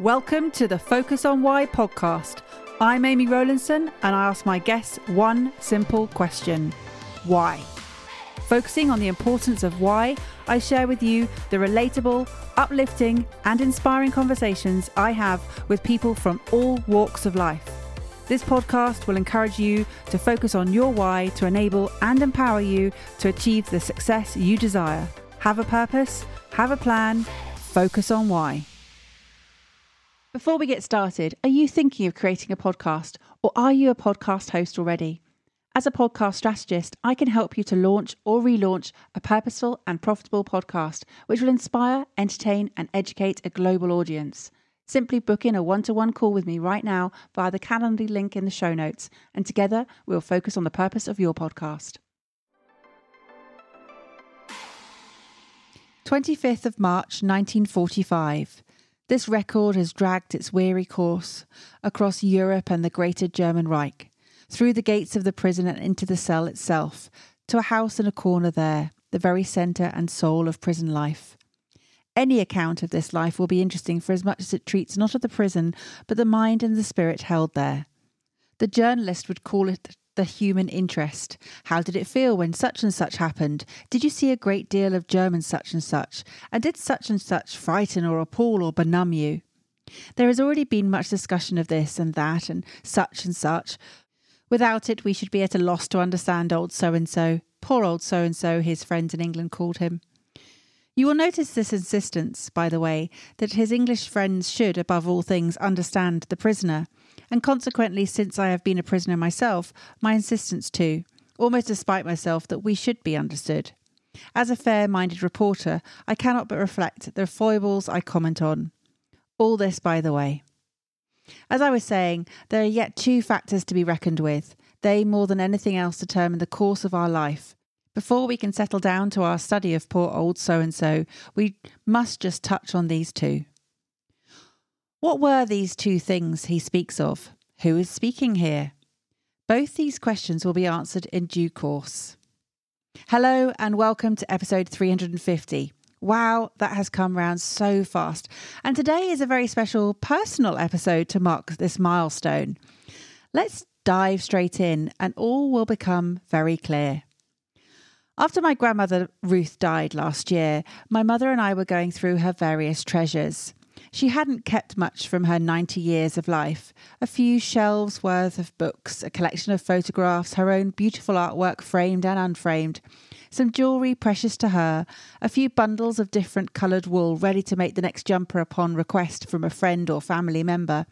Welcome to the Focus on Why podcast. I'm Amy Rowlinson and I ask my guests one simple question Why? Focusing on the importance of why, I share with you the relatable, uplifting, and inspiring conversations I have with people from all walks of life. This podcast will encourage you to focus on your why to enable and empower you to achieve the success you desire. Have a purpose, have a plan, focus on why. Before we get started, are you thinking of creating a podcast or are you a podcast host already? As a podcast strategist, I can help you to launch or relaunch a purposeful and profitable podcast which will inspire, entertain, and educate a global audience. Simply book in a one to one call with me right now via the Calendly link in the show notes, and together we'll focus on the purpose of your podcast. 25th of March 1945. This record has dragged its weary course across Europe and the Greater German Reich, through the gates of the prison and into the cell itself, to a house in a corner there, the very centre and soul of prison life. Any account of this life will be interesting for as much as it treats not of the prison, but the mind and the spirit held there. The journalist would call it the human interest. How did it feel when such and such happened? Did you see a great deal of German such and such? And did such and such frighten or appall or benumb you? There has already been much discussion of this and that and such and such. Without it, we should be at a loss to understand old so and so. Poor old so and so, his friends in England called him. You will notice this insistence, by the way, that his English friends should, above all things, understand the prisoner and consequently, since I have been a prisoner myself, my insistence too, almost despite myself, that we should be understood. As a fair minded reporter, I cannot but reflect the foibles I comment on. All this by the way. As I was saying, there are yet two factors to be reckoned with. They, more than anything else, determine the course of our life. Before we can settle down to our study of poor old so and so, we must just touch on these two. What were these two things he speaks of? Who is speaking here? Both these questions will be answered in due course. Hello and welcome to episode 350. Wow, that has come round so fast. And today is a very special personal episode to mark this milestone. Let's dive straight in and all will become very clear. After my grandmother Ruth died last year, my mother and I were going through her various treasures. She hadn't kept much from her 90 years of life. A few shelves worth of books, a collection of photographs, her own beautiful artwork, framed and unframed, some jewellery precious to her, a few bundles of different coloured wool ready to make the next jumper upon request from a friend or family member,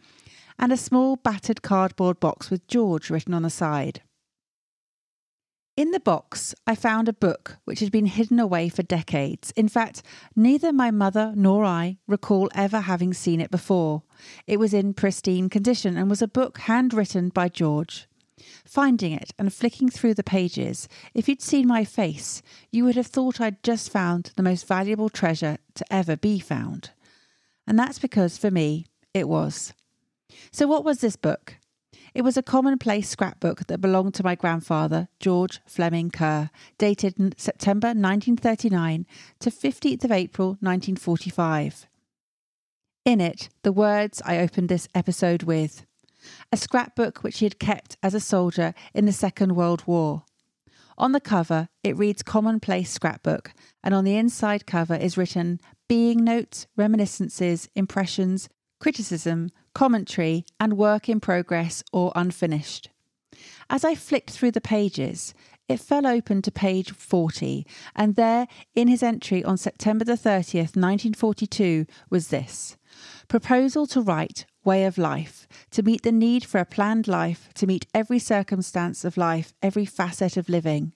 and a small battered cardboard box with George written on the side. In the box, I found a book which had been hidden away for decades. In fact, neither my mother nor I recall ever having seen it before. It was in pristine condition and was a book handwritten by George. Finding it and flicking through the pages, if you'd seen my face, you would have thought I'd just found the most valuable treasure to ever be found. And that's because, for me, it was. So, what was this book? It was a commonplace scrapbook that belonged to my grandfather, George Fleming Kerr, dated September 1939 to 15th of April 1945. In it, the words I opened this episode with a scrapbook which he had kept as a soldier in the Second World War. On the cover, it reads Commonplace Scrapbook, and on the inside cover is written Being Notes, Reminiscences, Impressions, Criticism, commentary, and work in progress or unfinished. As I flicked through the pages, it fell open to page 40, and there, in his entry on September the 30th, 1942, was this Proposal to write Way of Life, to meet the need for a planned life, to meet every circumstance of life, every facet of living.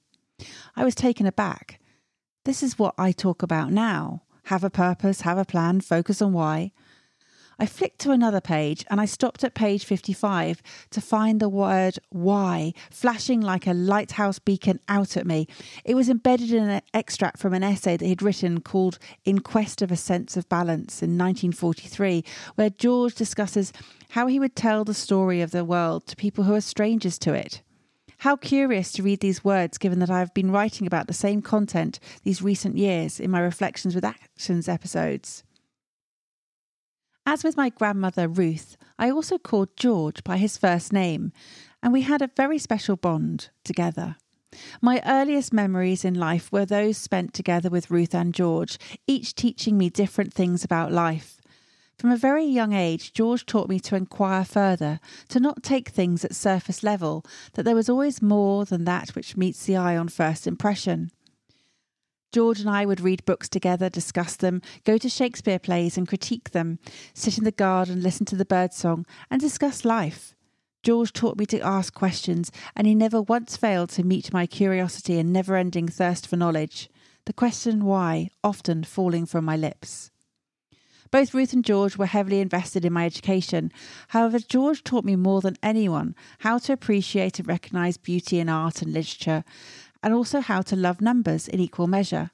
I was taken aback. This is what I talk about now have a purpose, have a plan, focus on why. I flicked to another page and I stopped at page 55 to find the word why flashing like a lighthouse beacon out at me. It was embedded in an extract from an essay that he'd written called In Quest of a Sense of Balance in 1943, where George discusses how he would tell the story of the world to people who are strangers to it. How curious to read these words, given that I have been writing about the same content these recent years in my Reflections with Actions episodes. As with my grandmother Ruth, I also called George by his first name, and we had a very special bond together. My earliest memories in life were those spent together with Ruth and George, each teaching me different things about life. From a very young age, George taught me to inquire further, to not take things at surface level, that there was always more than that which meets the eye on first impression. George and I would read books together, discuss them, go to Shakespeare plays and critique them, sit in the garden, listen to the birdsong, and discuss life. George taught me to ask questions, and he never once failed to meet my curiosity and never ending thirst for knowledge, the question why often falling from my lips. Both Ruth and George were heavily invested in my education. However, George taught me more than anyone how to appreciate and recognise beauty in art and literature, and also how to love numbers in equal measure.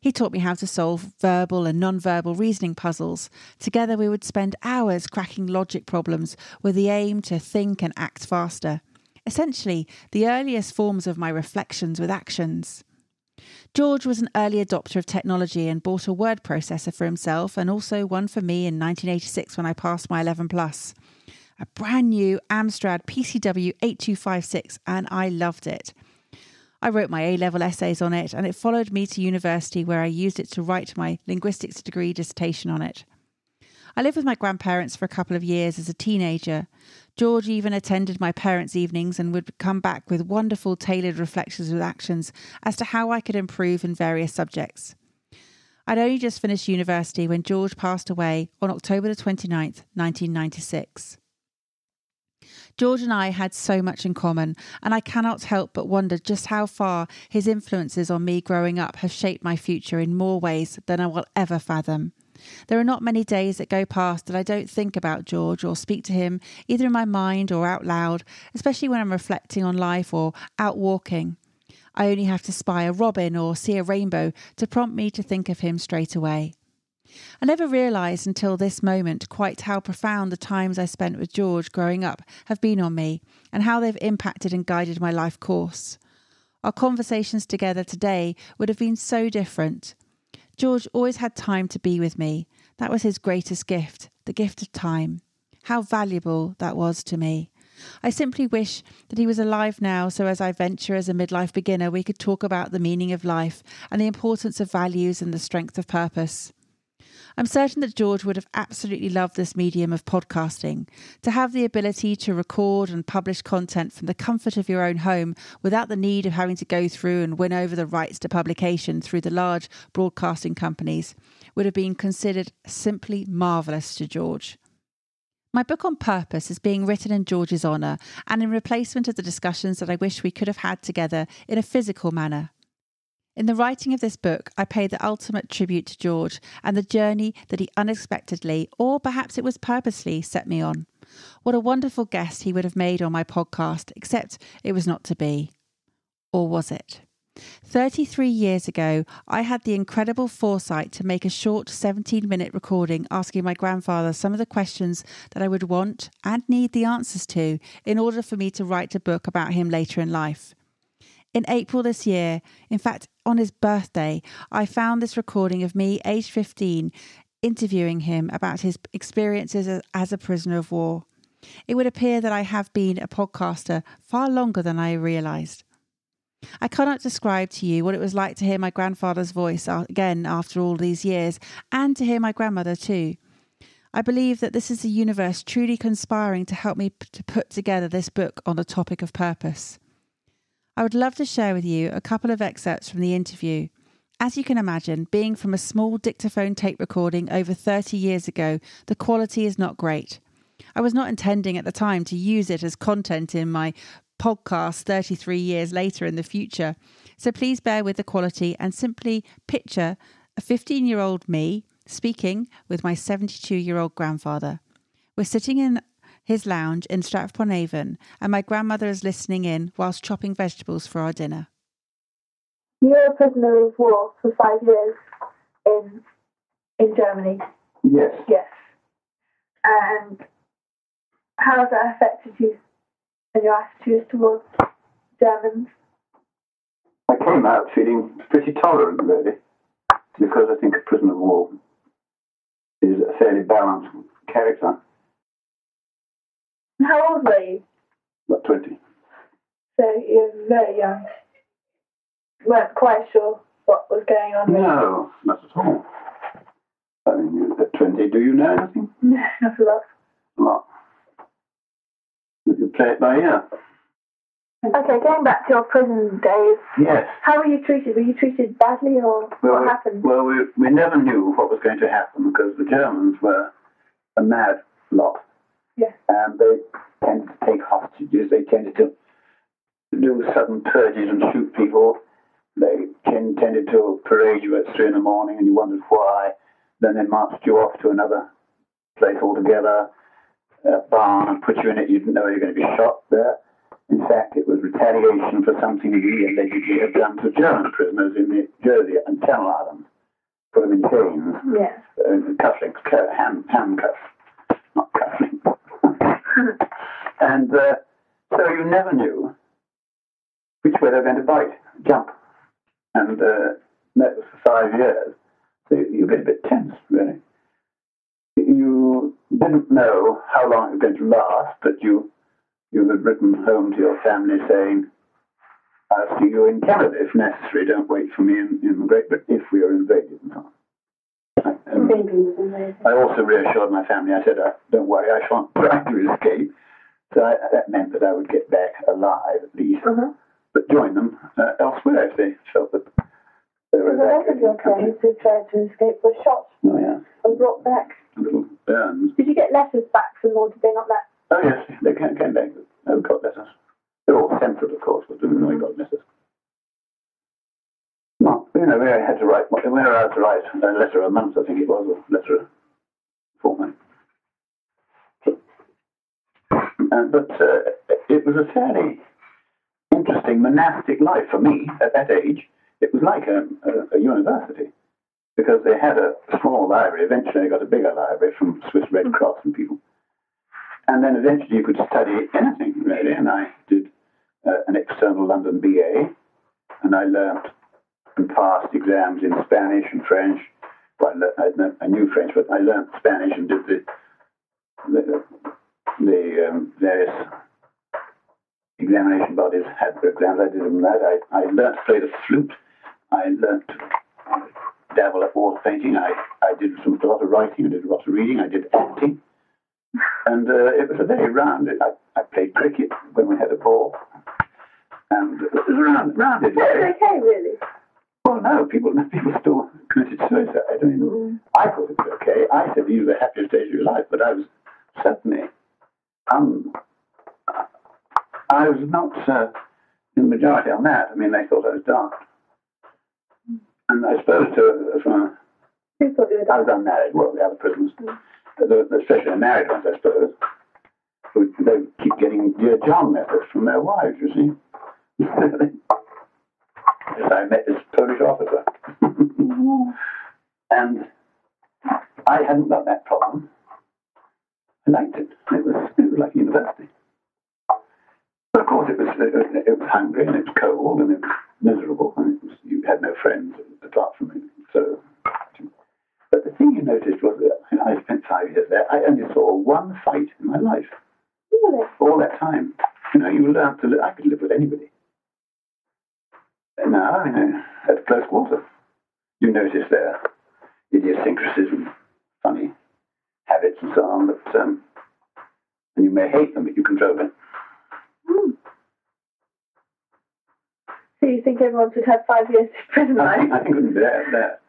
He taught me how to solve verbal and non-verbal reasoning puzzles. Together, we would spend hours cracking logic problems with the aim to think and act faster. Essentially, the earliest forms of my reflections with actions. George was an early adopter of technology and bought a word processor for himself and also one for me in 1986 when I passed my 11 plus. A brand new Amstrad PCW 8256 and I loved it. I wrote my A level essays on it, and it followed me to university where I used it to write my linguistics degree dissertation on it. I lived with my grandparents for a couple of years as a teenager. George even attended my parents' evenings and would come back with wonderful tailored reflections with actions as to how I could improve in various subjects. I'd only just finished university when George passed away on October the 29th, 1996. George and I had so much in common, and I cannot help but wonder just how far his influences on me growing up have shaped my future in more ways than I will ever fathom. There are not many days that go past that I don't think about George or speak to him, either in my mind or out loud, especially when I'm reflecting on life or out walking. I only have to spy a robin or see a rainbow to prompt me to think of him straight away. I never realised until this moment quite how profound the times I spent with George growing up have been on me and how they've impacted and guided my life course. Our conversations together today would have been so different. George always had time to be with me. That was his greatest gift, the gift of time. How valuable that was to me. I simply wish that he was alive now, so as I venture as a midlife beginner, we could talk about the meaning of life and the importance of values and the strength of purpose. I'm certain that George would have absolutely loved this medium of podcasting. To have the ability to record and publish content from the comfort of your own home without the need of having to go through and win over the rights to publication through the large broadcasting companies would have been considered simply marvellous to George. My book on purpose is being written in George's honour and in replacement of the discussions that I wish we could have had together in a physical manner. In the writing of this book, I pay the ultimate tribute to George and the journey that he unexpectedly, or perhaps it was purposely, set me on. What a wonderful guest he would have made on my podcast, except it was not to be. Or was it? 33 years ago, I had the incredible foresight to make a short 17 minute recording asking my grandfather some of the questions that I would want and need the answers to in order for me to write a book about him later in life. In April this year, in fact, on his birthday, I found this recording of me, aged 15, interviewing him about his experiences as a prisoner of war. It would appear that I have been a podcaster far longer than I realised. I cannot describe to you what it was like to hear my grandfather's voice uh, again after all these years, and to hear my grandmother too. I believe that this is the universe truly conspiring to help me p- to put together this book on the topic of purpose. I would love to share with you a couple of excerpts from the interview. As you can imagine, being from a small dictaphone tape recording over 30 years ago, the quality is not great. I was not intending at the time to use it as content in my podcast 33 years later in the future. So please bear with the quality and simply picture a 15 year old me speaking with my 72 year old grandfather. We're sitting in his lounge in Stratford Avon, and my grandmother is listening in whilst chopping vegetables for our dinner. You were a prisoner of war for five years in in Germany. Yes. Yes. And how has that affected you and your attitudes towards Germans? I came out feeling pretty tolerant, really, because I think a prisoner of war is a fairly balanced character. How old were you? About 20. So you were very young. You weren't quite sure what was going on. No, not at all. I mean, at 20, do you know anything? No, not a lot. A lot. But you play it by ear. Okay, going back to your prison days, Yes. how were you treated? Were you treated badly or Well, what happened? Well, we, we never knew what was going to happen because the Germans were a mad lot. Yes. And they tended to take hostages. They tended to do sudden purges and shoot people. They ten- tended to parade you at three in the morning and you wondered why. Then they marched you off to another place altogether, a barn, and put you in it. You didn't know you were going to be shot there. In fact, it was retaliation for something we allegedly had done to German prisoners in the Jersey and Channel Islands. Put them in chains, yes. uh, cufflinks, hand, handcuffs, not cufflinks. and uh, so you never knew which way they were going to bite, jump. And uh, that was for five years. So you, you get a bit tense, really. You didn't know how long it was going to last, but you you had written home to your family saying, I'll see you in Canada if necessary. Don't wait for me in, in Great Britain if we are invaded and so on. And Baby was amazing. I also reassured my family. I said, uh, "Don't worry, I shan't try to escape." So I, that meant that I would get back alive at least, Uh-huh. but join them uh, elsewhere if they felt that they were So the rest of evacuating your friends who tried to escape were shot Oh yeah, and brought back. little burns. Did you get letters back from them or did they not let? Oh yes, they came back. They got letters. They're all censored, of course, but we got letters. Well, you know, we had to write. We were allowed to write a letter a month, I think it was, or a letter a fortnight. Uh, but uh, it was a fairly interesting monastic life for me at that age. It was like a, a, a university because they had a small library. Eventually, they got a bigger library from Swiss Red Cross and people. And then eventually, you could study anything really. And I did uh, an external London BA, and I learnt and passed exams in Spanish and French. Well, I, I, knew French, but I learnt Spanish and did the the, the um, various examination bodies had their exams. I did them that. I, I learnt to play the flute. I learnt to dabble at wall painting. I, I did some, a lot of writing. I did a lot of reading. I did acting. And uh, it was a very round. I, I played cricket when we had a ball. And it was round, rounded That's way. okay, really. Well, no, people people still committed suicide. I mean, Mm. I thought it was okay. I said these were the happiest days of your life, but I was certainly, um, I was not uh, in the majority on that. I mean, they thought I was daft. And I suppose, to, from a, Who thought you were I was unmarried, well, the other prisoners, the, the, especially the married ones, I suppose, who they keep getting Dear John letters from their wives, you see. Yes, I met this Polish officer. and I hadn't got that problem. I liked it. It was, it was like university. But of course, it was, it, was- it was hungry and it was cold and it was miserable and it was, you had no friends apart from me. So, but the thing you noticed was that I spent five years there. I only saw one fight in my life Really? all that time. You know, you learn to live. I could live with anybody. Now, you know, at close quarter, you notice their idiosyncrasies and funny habits and so on. But um, and you may hate them, but you control them. Hmm. So you think everyone should have five years of prison I life? think I think it would be that, that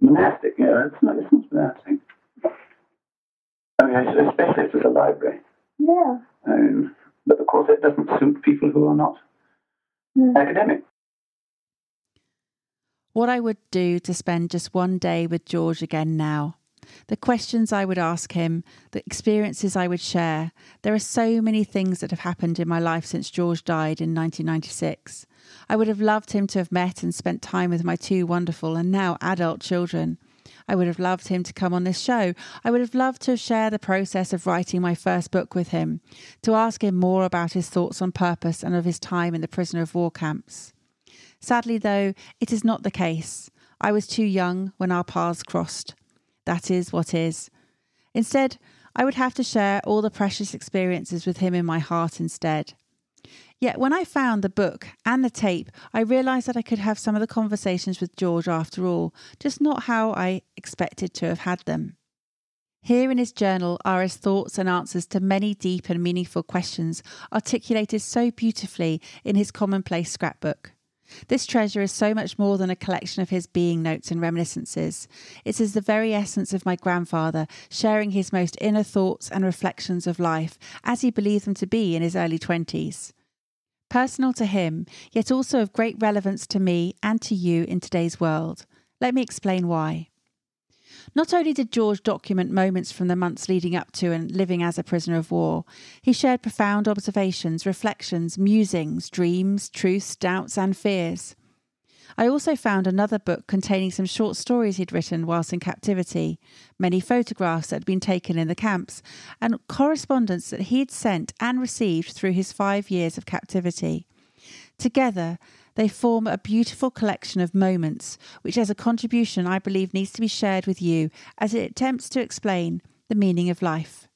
monastic. You know, it's not it's not thing. I mean, it's- especially if it's a library. Yeah. I mean, but of course, it doesn't suit people who are not Hmm. academic. What I would do to spend just one day with George again now. The questions I would ask him, the experiences I would share. There are so many things that have happened in my life since George died in 1996. I would have loved him to have met and spent time with my two wonderful and now adult children. I would have loved him to come on this show. I would have loved to share the process of writing my first book with him, to ask him more about his thoughts on purpose and of his time in the prisoner of war camps. Sadly, though, it is not the case. I was too young when our paths crossed. That is what is. Instead, I would have to share all the precious experiences with him in my heart instead. Yet when I found the book and the tape, I realised that I could have some of the conversations with George after all, just not how I expected to have had them. Here in his journal are his thoughts and answers to many deep and meaningful questions, articulated so beautifully in his commonplace scrapbook. This treasure is so much more than a collection of his being notes and reminiscences. It is the very essence of my grandfather, sharing his most inner thoughts and reflections of life, as he believed them to be in his early twenties. Personal to him, yet also of great relevance to me and to you in today's world. Let me explain why. Not only did George document moments from the months leading up to and living as a prisoner of war, he shared profound observations, reflections, musings, dreams, truths, doubts, and fears. I also found another book containing some short stories he'd written whilst in captivity, many photographs that had been taken in the camps, and correspondence that he had sent and received through his five years of captivity. Together, they form a beautiful collection of moments, which, as a contribution, I believe needs to be shared with you as it attempts to explain the meaning of life.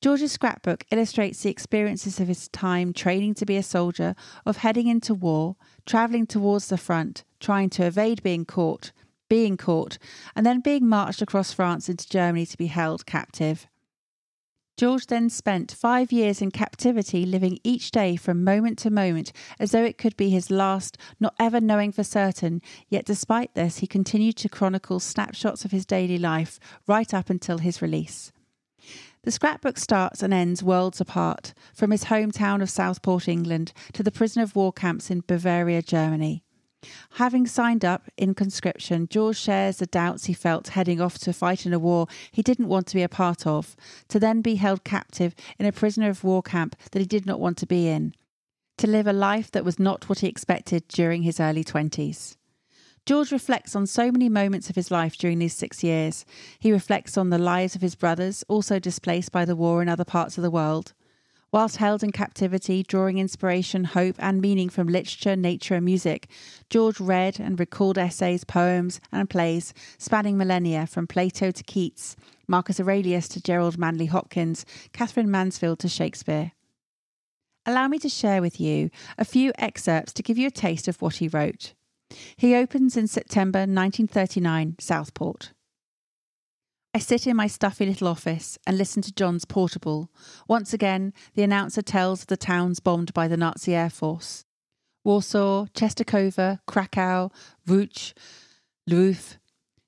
George's scrapbook illustrates the experiences of his time training to be a soldier, of heading into war, travelling towards the front, trying to evade being caught, being caught, and then being marched across France into Germany to be held captive. George then spent five years in captivity, living each day from moment to moment as though it could be his last, not ever knowing for certain. Yet, despite this, he continued to chronicle snapshots of his daily life right up until his release. The scrapbook starts and ends worlds apart, from his hometown of Southport, England, to the prisoner of war camps in Bavaria, Germany. Having signed up in conscription, George shares the doubts he felt heading off to fight in a war he didn't want to be a part of, to then be held captive in a prisoner of war camp that he did not want to be in, to live a life that was not what he expected during his early 20s. George reflects on so many moments of his life during these six years. He reflects on the lives of his brothers, also displaced by the war in other parts of the world. Whilst held in captivity, drawing inspiration, hope, and meaning from literature, nature, and music, George read and recalled essays, poems, and plays spanning millennia from Plato to Keats, Marcus Aurelius to Gerard Manley Hopkins, Katherine Mansfield to Shakespeare. Allow me to share with you a few excerpts to give you a taste of what he wrote. He opens in September 1939, Southport. I sit in my stuffy little office and listen to John's portable. Once again, the announcer tells of the towns bombed by the Nazi Air Force Warsaw, Czestochowa, Krakow, Łódź, Lwów.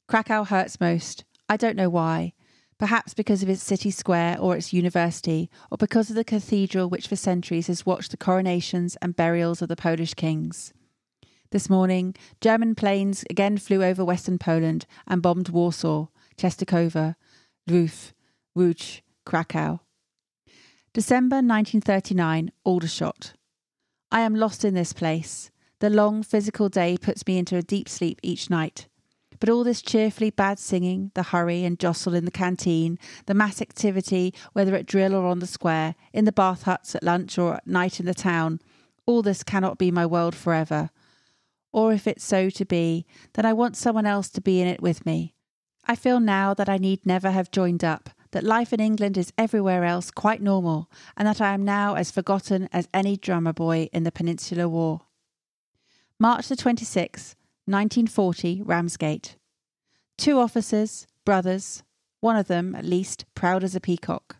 Krakow hurts most. I don't know why. Perhaps because of its city square or its university, or because of the cathedral which for centuries has watched the coronations and burials of the Polish kings. This morning, German planes again flew over western Poland and bombed Warsaw, Czestochowa, Lwów, Łódź, Krakow. December 1939, Aldershot. I am lost in this place. The long physical day puts me into a deep sleep each night. But all this cheerfully bad singing, the hurry and jostle in the canteen, the mass activity, whether at drill or on the square, in the bath huts at lunch or at night in the town, all this cannot be my world forever. Or if it's so to be, then I want someone else to be in it with me. I feel now that I need never have joined up, that life in England is everywhere else quite normal, and that I am now as forgotten as any drummer boy in the Peninsular War. March the 26th, 1940, Ramsgate. Two officers, brothers, one of them, at least, proud as a peacock.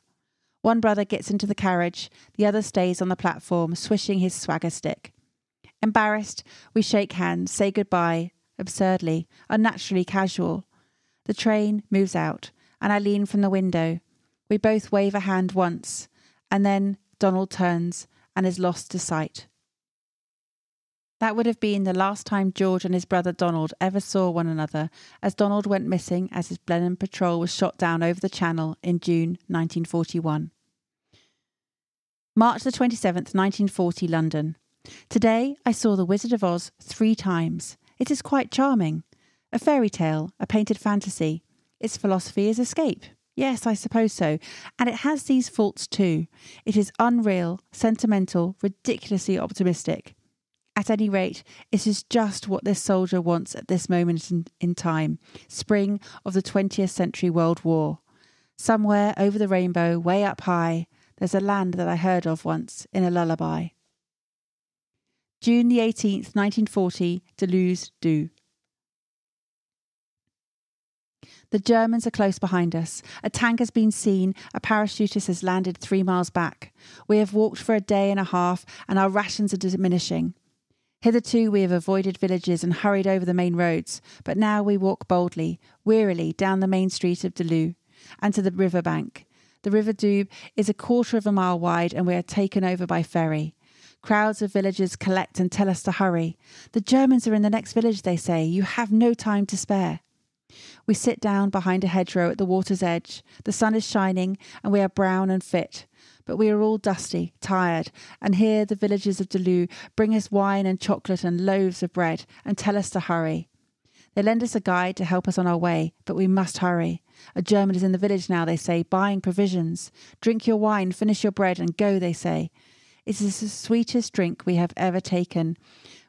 One brother gets into the carriage, the other stays on the platform, swishing his swagger stick. Embarrassed, we shake hands, say goodbye, absurdly, unnaturally casual. The train moves out, and I lean from the window. We both wave a hand once, and then Donald turns and is lost to sight. That would have been the last time George and his brother Donald ever saw one another, as Donald went missing as his Blenheim patrol was shot down over the Channel in June 1941. March the 27th, 1940, London. Today I saw The Wizard of Oz three times. It is quite charming. A fairy tale, a painted fantasy. Its philosophy is escape. Yes, I suppose so. And it has these faults too. It is unreal, sentimental, ridiculously optimistic. At any rate, it is just what this soldier wants at this moment in, in time spring of the 20th century World War. Somewhere over the rainbow, way up high, there's a land that I heard of once in a lullaby. June the 18th, 1940, Deluz Du. The Germans are close behind us. A tank has been seen. A parachutist has landed three miles back. We have walked for a day and a half, and our rations are diminishing. Hitherto we have avoided villages and hurried over the main roads, but now we walk boldly, wearily down the main street of Deluz and to the river bank. The River Doubs is a quarter of a mile wide, and we are taken over by ferry. Crowds of villagers collect and tell us to hurry. The Germans are in the next village, they say. You have no time to spare. We sit down behind a hedgerow at the water's edge. The sun is shining, and we are brown and fit. But we are all dusty, tired, and here the villagers of Deluz bring us wine and chocolate and loaves of bread and tell us to hurry. They lend us a guide to help us on our way, but we must hurry. A German is in the village now, they say, buying provisions. Drink your wine, finish your bread, and go, they say. It is the sweetest drink we have ever taken.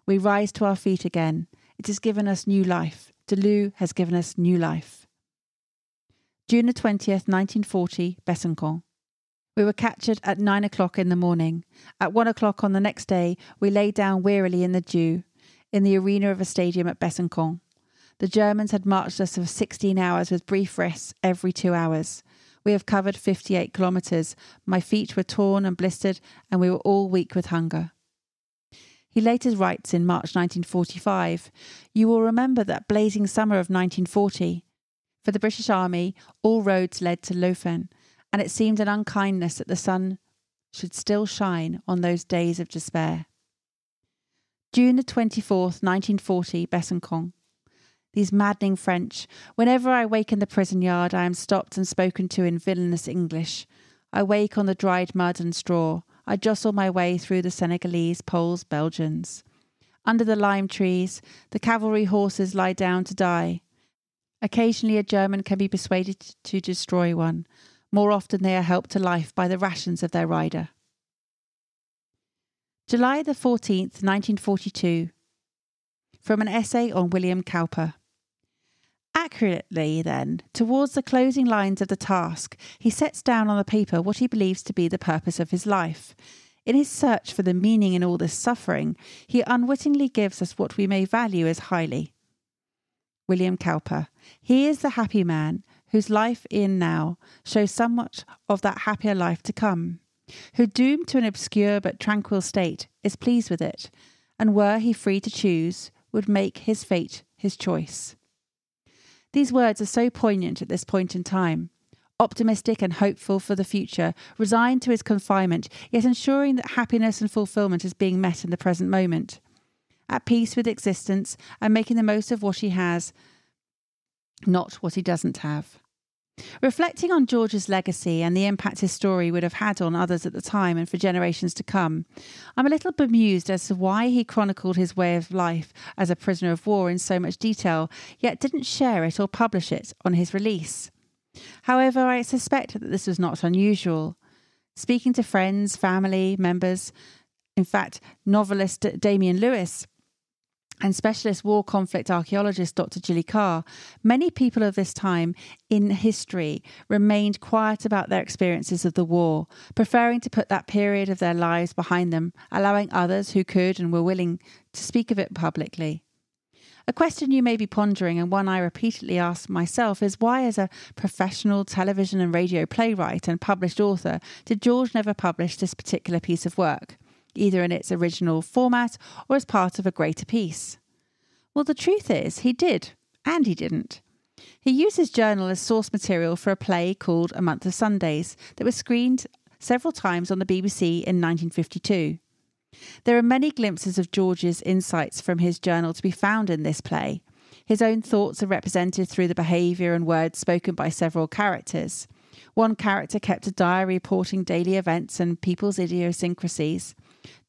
We rise to our feet again. It has given us new life. Deluz has given us new life. June the 20th, 1940, Besançon. We were captured at nine o'clock in the morning. At one o'clock on the next day, we lay down wearily in the dew, in the arena of a stadium at Besançon. The Germans had marched us for 16 hours with brief rests every two hours. We have covered 58 kilometres. My feet were torn and blistered, and we were all weak with hunger. He later writes in March 1945 You will remember that blazing summer of 1940. For the British Army, all roads led to Laufen, and it seemed an unkindness that the sun should still shine on those days of despair. June the 24th, 1940, Besançon. These maddening French. Whenever I wake in the prison yard, I am stopped and spoken to in villainous English. I wake on the dried mud and straw. I jostle my way through the Senegalese, Poles, Belgians. Under the lime trees, the cavalry horses lie down to die. Occasionally, a German can be persuaded to destroy one. More often, they are helped to life by the rations of their rider. July the 14th, 1942. From an essay on William Cowper. Accurately, then, towards the closing lines of the task, he sets down on the paper what he believes to be the purpose of his life. In his search for the meaning in all this suffering, he unwittingly gives us what we may value as highly. William Cowper. He is the happy man whose life in now shows somewhat of that happier life to come, who, doomed to an obscure but tranquil state, is pleased with it, and were he free to choose, would make his fate his choice. These words are so poignant at this point in time. Optimistic and hopeful for the future, resigned to his confinement, yet ensuring that happiness and fulfillment is being met in the present moment. At peace with existence and making the most of what he has, not what he doesn't have. Reflecting on George's legacy and the impact his story would have had on others at the time and for generations to come, I'm a little bemused as to why he chronicled his way of life as a prisoner of war in so much detail, yet didn't share it or publish it on his release. However, I suspect that this was not unusual. Speaking to friends, family, members, in fact, novelist Damien Lewis and specialist war conflict archaeologist Dr. Gilly Carr, many people of this time in history remained quiet about their experiences of the war, preferring to put that period of their lives behind them, allowing others who could and were willing to speak of it publicly. A question you may be pondering, and one I repeatedly ask myself, is why, as a professional television and radio playwright and published author, did George never publish this particular piece of work? Either in its original format or as part of a greater piece? Well, the truth is, he did, and he didn't. He used his journal as source material for a play called A Month of Sundays that was screened several times on the BBC in 1952. There are many glimpses of George's insights from his journal to be found in this play. His own thoughts are represented through the behaviour and words spoken by several characters. One character kept a diary reporting daily events and people's idiosyncrasies.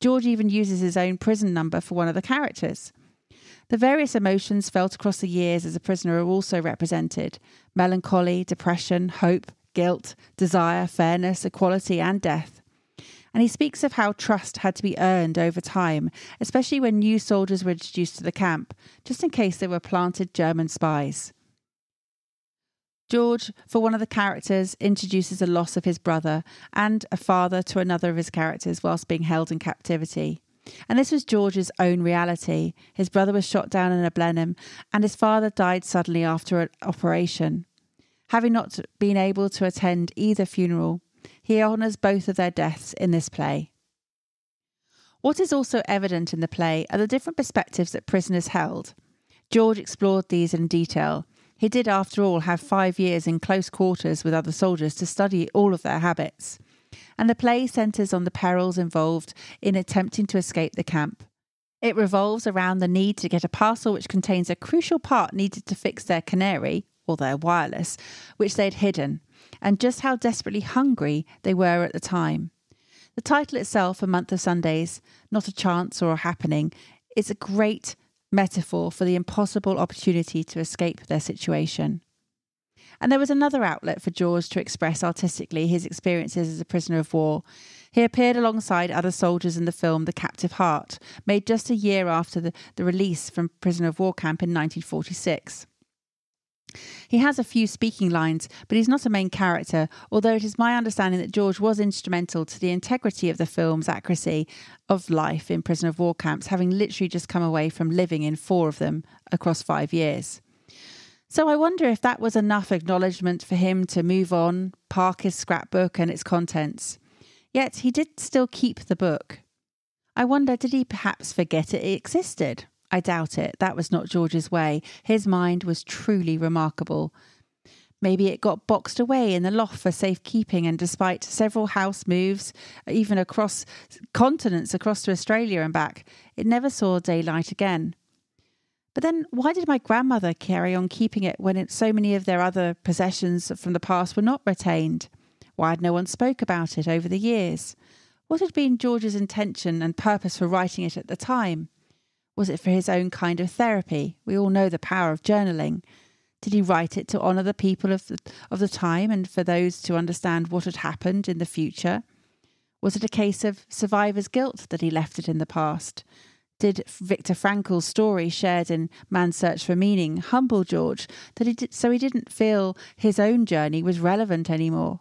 George even uses his own prison number for one of the characters. The various emotions felt across the years as a prisoner are also represented melancholy, depression, hope, guilt, desire, fairness, equality, and death. And he speaks of how trust had to be earned over time, especially when new soldiers were introduced to the camp, just in case they were planted German spies. George, for one of the characters, introduces a loss of his brother and a father to another of his characters whilst being held in captivity. And this was George's own reality. His brother was shot down in a Blenheim, and his father died suddenly after an operation. Having not been able to attend either funeral, he honours both of their deaths in this play. What is also evident in the play are the different perspectives that prisoners held. George explored these in detail. He did, after all, have five years in close quarters with other soldiers to study all of their habits. And the play centres on the perils involved in attempting to escape the camp. It revolves around the need to get a parcel which contains a crucial part needed to fix their canary, or their wireless, which they had hidden, and just how desperately hungry they were at the time. The title itself, A Month of Sundays, not a chance or a happening, is a great metaphor for the impossible opportunity to escape their situation. And there was another outlet for George to express artistically his experiences as a prisoner of war. He appeared alongside other soldiers in the film The Captive Heart, made just a year after the, the release from prisoner of war camp in 1946. He has a few speaking lines, but he's not a main character, although it is my understanding that George was instrumental to the integrity of the film's accuracy of life in prison of war camps, having literally just come away from living in four of them across five years. So I wonder if that was enough acknowledgement for him to move on, park his scrapbook and its contents. Yet he did still keep the book. I wonder, did he perhaps forget it existed? I doubt it. That was not George's way. His mind was truly remarkable. Maybe it got boxed away in the loft for safekeeping, and despite several house moves, even across continents, across to Australia and back, it never saw daylight again. But then, why did my grandmother carry on keeping it when it, so many of their other possessions from the past were not retained? Why had no one spoke about it over the years? What had been George's intention and purpose for writing it at the time? Was it for his own kind of therapy? We all know the power of journaling. Did he write it to honour the people of the, of the time and for those to understand what had happened in the future? Was it a case of survivor's guilt that he left it in the past? Did Viktor Frankl's story shared in Man's Search for Meaning humble George that he did, so he didn't feel his own journey was relevant anymore?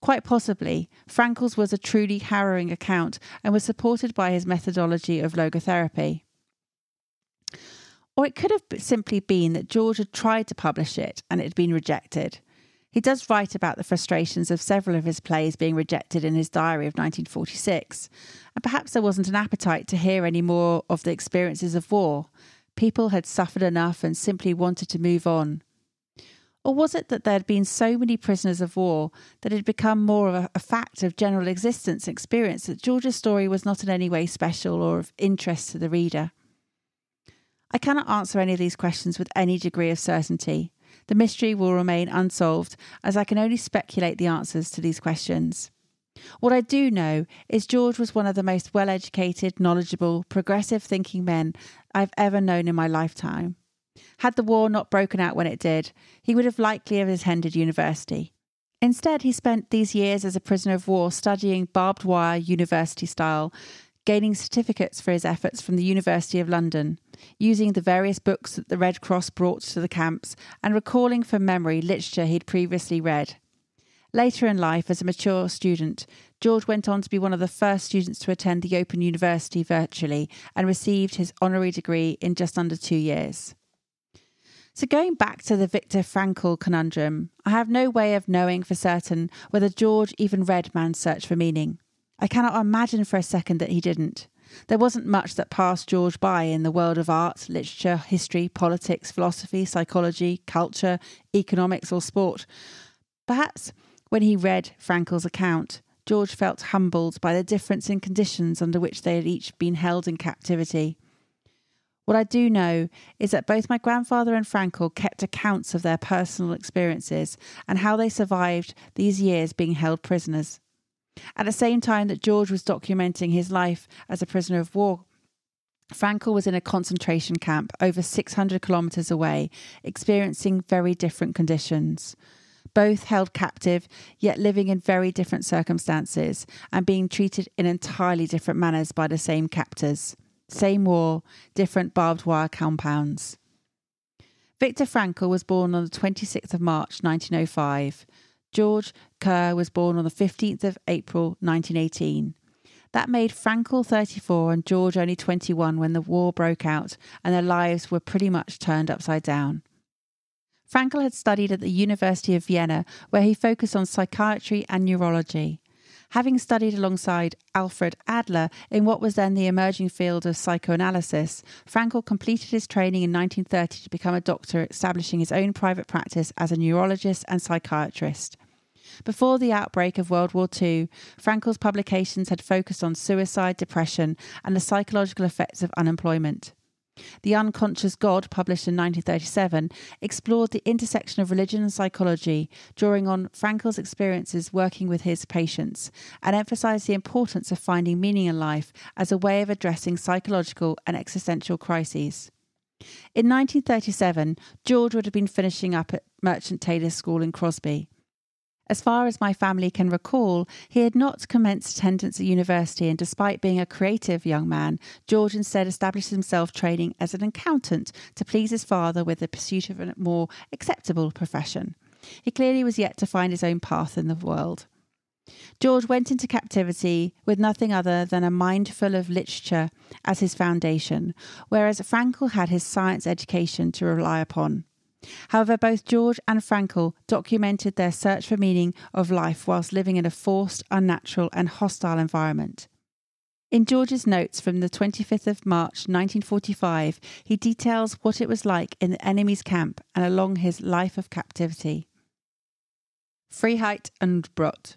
Quite possibly, Frankl's was a truly harrowing account and was supported by his methodology of logotherapy. Or it could have simply been that George had tried to publish it and it had been rejected. He does write about the frustrations of several of his plays being rejected in his diary of 1946. And perhaps there wasn't an appetite to hear any more of the experiences of war. People had suffered enough and simply wanted to move on. Or was it that there had been so many prisoners of war that it had become more of a, a fact of general existence and experience that George's story was not in any way special or of interest to the reader? I cannot answer any of these questions with any degree of certainty. The mystery will remain unsolved, as I can only speculate the answers to these questions. What I do know is George was one of the most well educated, knowledgeable, progressive thinking men I've ever known in my lifetime. Had the war not broken out when it did, he would have likely have attended university. Instead, he spent these years as a prisoner of war studying barbed wire university style gaining certificates for his efforts from the University of London, using the various books that the Red Cross brought to the camps, and recalling from memory literature he'd previously read. Later in life, as a mature student, George went on to be one of the first students to attend the Open University virtually and received his honorary degree in just under two years. So, going back to the Viktor Frankl conundrum, I have no way of knowing for certain whether George even read Man's Search for Meaning. I cannot imagine for a second that he didn't. There wasn't much that passed George by in the world of art, literature, history, politics, philosophy, psychology, culture, economics, or sport. Perhaps when he read Frankl's account, George felt humbled by the difference in conditions under which they had each been held in captivity. What I do know is that both my grandfather and Frankl kept accounts of their personal experiences and how they survived these years being held prisoners. At the same time that George was documenting his life as a prisoner of war, Frankl was in a concentration camp over 600 kilometres away, experiencing very different conditions. Both held captive, yet living in very different circumstances and being treated in entirely different manners by the same captors. Same war, different barbed wire compounds. Viktor Frankl was born on the 26th of March 1905. George Kerr was born on the 15th of April 1918. That made Frankl 34 and George only 21 when the war broke out and their lives were pretty much turned upside down. Frankl had studied at the University of Vienna, where he focused on psychiatry and neurology. Having studied alongside Alfred Adler in what was then the emerging field of psychoanalysis, Frankl completed his training in 1930 to become a doctor, establishing his own private practice as a neurologist and psychiatrist. Before the outbreak of World War II, Frankl's publications had focused on suicide, depression, and the psychological effects of unemployment. The Unconscious God, published in 1937, explored the intersection of religion and psychology, drawing on Frankl's experiences working with his patients, and emphasized the importance of finding meaning in life as a way of addressing psychological and existential crises. In 1937, George would have been finishing up at Merchant Taylors' School in Crosby. As far as my family can recall, he had not commenced attendance at university, and despite being a creative young man, George instead established himself training as an accountant to please his father with the pursuit of a more acceptable profession. He clearly was yet to find his own path in the world. George went into captivity with nothing other than a mind full of literature as his foundation, whereas Frankl had his science education to rely upon. However, both George and Frankl documented their search for meaning of life whilst living in a forced, unnatural, and hostile environment. In George's notes from the 25th of March 1945, he details what it was like in the enemy's camp and along his life of captivity. Freiheit und Brot.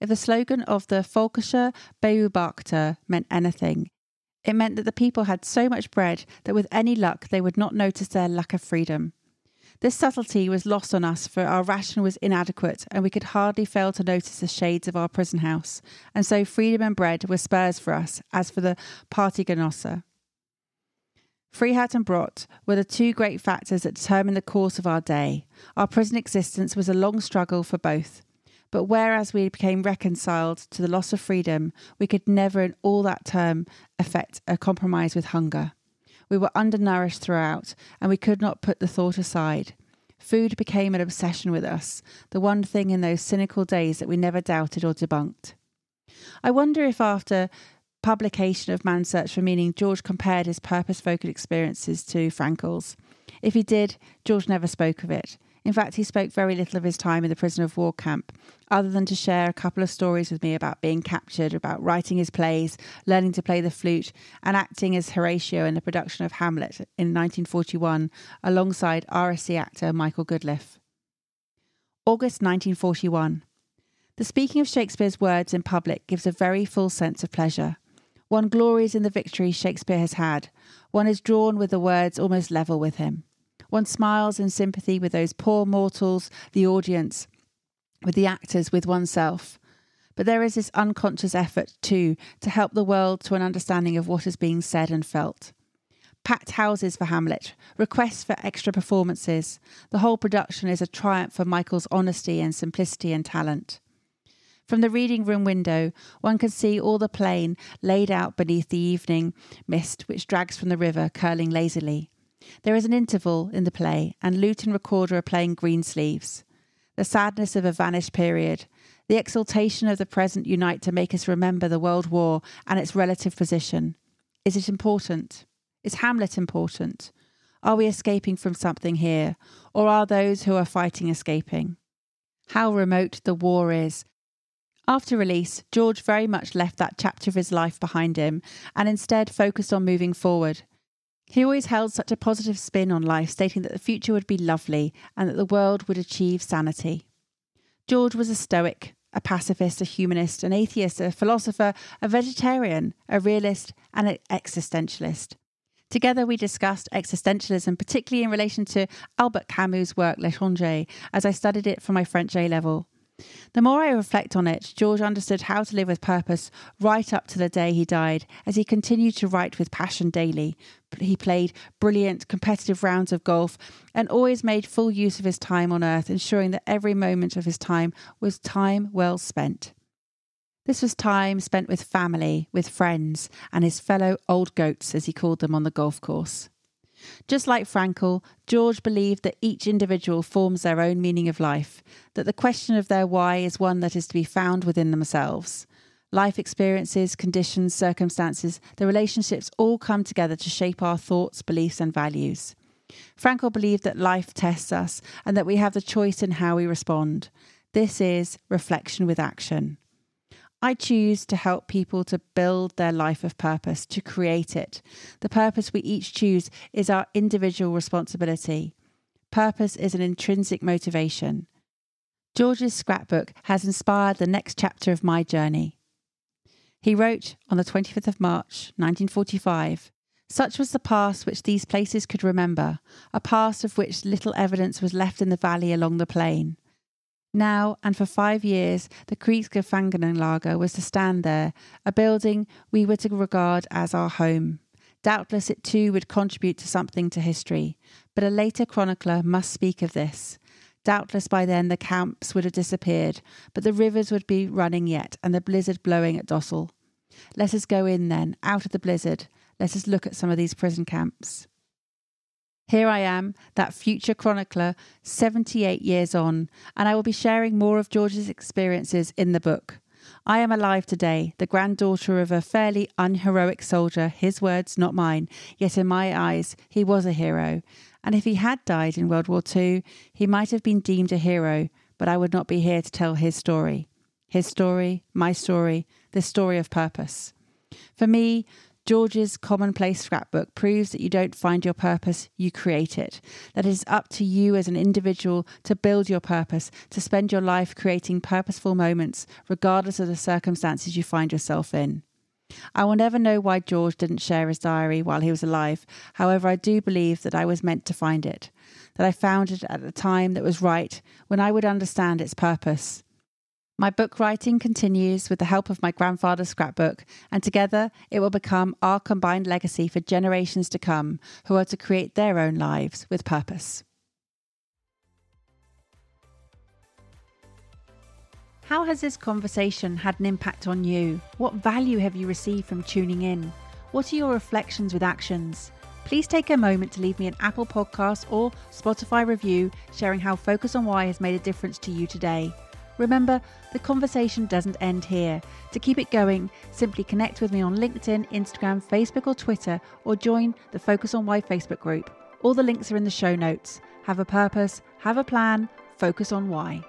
If the slogan of the Völkischer Beobachter meant anything, it meant that the people had so much bread that with any luck they would not notice their lack of freedom. This subtlety was lost on us, for our ration was inadequate, and we could hardly fail to notice the shades of our prison house. And so freedom and bread were spurs for us, as for the Parteigenosse. Freiheit and Brot were the two great factors that determined the course of our day. Our prison existence was a long struggle for both. But whereas we became reconciled to the loss of freedom, we could never in all that term effect a compromise with hunger. We were undernourished throughout, and we could not put the thought aside. Food became an obsession with us, the one thing in those cynical days that we never doubted or debunked. I wonder if after publication of Man's Search for Meaning, George compared his purpose focused experiences to Frankl's. If he did, George never spoke of it. In fact, he spoke very little of his time in the prisoner of war camp, other than to share a couple of stories with me about being captured, about writing his plays, learning to play the flute, and acting as Horatio in the production of Hamlet in 1941 alongside RSC actor Michael Goodliffe. August 1941. The speaking of Shakespeare's words in public gives a very full sense of pleasure. One glories in the victory Shakespeare has had. One is drawn with the words almost level with him. One smiles in sympathy with those poor mortals, the audience, with the actors, with oneself. But there is this unconscious effort, too, to help the world to an understanding of what is being said and felt. Packed houses for Hamlet, requests for extra performances. The whole production is a triumph for Michael's honesty and simplicity and talent. From the reading room window, one can see all the plain laid out beneath the evening mist which drags from the river, curling lazily. There is an interval in the play, and lute and recorder are playing green sleeves. The sadness of a vanished period, the exaltation of the present unite to make us remember the World War and its relative position. Is it important? Is Hamlet important? Are we escaping from something here, or are those who are fighting escaping? How remote the war is. After release, George very much left that chapter of his life behind him and instead focused on moving forward, he always held such a positive spin on life, stating that the future would be lovely and that the world would achieve sanity. George was a stoic, a pacifist, a humanist, an atheist, a philosopher, a vegetarian, a realist, and an existentialist. Together, we discussed existentialism, particularly in relation to Albert Camus' work Le L'Étranger, as I studied it for my French A level. The more I reflect on it, George understood how to live with purpose right up to the day he died, as he continued to write with passion daily. He played brilliant, competitive rounds of golf and always made full use of his time on earth, ensuring that every moment of his time was time well spent. This was time spent with family, with friends, and his fellow old goats, as he called them on the golf course. Just like Frankl, George believed that each individual forms their own meaning of life, that the question of their why is one that is to be found within themselves. Life experiences, conditions, circumstances, the relationships all come together to shape our thoughts, beliefs, and values. Frankl believed that life tests us and that we have the choice in how we respond. This is reflection with action. I choose to help people to build their life of purpose, to create it. The purpose we each choose is our individual responsibility. Purpose is an intrinsic motivation. George's scrapbook has inspired the next chapter of my journey. He wrote on the 25th of March, 1945 Such was the past which these places could remember, a past of which little evidence was left in the valley along the plain. Now and for five years, the Kriegsgefangenenlager was to stand there, a building we were to regard as our home. Doubtless it too would contribute to something to history, but a later chronicler must speak of this. Doubtless by then the camps would have disappeared, but the rivers would be running yet, and the blizzard blowing at Dossel. Let us go in then, out of the blizzard. Let us look at some of these prison camps. Here I am, that future chronicler, 78 years on, and I will be sharing more of George's experiences in the book. I am alive today, the granddaughter of a fairly unheroic soldier, his words, not mine, yet in my eyes, he was a hero. And if he had died in World War II, he might have been deemed a hero, but I would not be here to tell his story. His story, my story, the story of purpose. For me, George's commonplace scrapbook proves that you don't find your purpose, you create it. That it is up to you as an individual to build your purpose, to spend your life creating purposeful moments, regardless of the circumstances you find yourself in. I will never know why George didn't share his diary while he was alive. However, I do believe that I was meant to find it, that I found it at the time that was right, when I would understand its purpose. My book writing continues with the help of my grandfather's scrapbook, and together it will become our combined legacy for generations to come who are to create their own lives with purpose. How has this conversation had an impact on you? What value have you received from tuning in? What are your reflections with actions? Please take a moment to leave me an Apple Podcast or Spotify review sharing how Focus on Why has made a difference to you today. Remember, the conversation doesn't end here. To keep it going, simply connect with me on LinkedIn, Instagram, Facebook, or Twitter, or join the Focus on Why Facebook group. All the links are in the show notes. Have a purpose, have a plan, focus on why.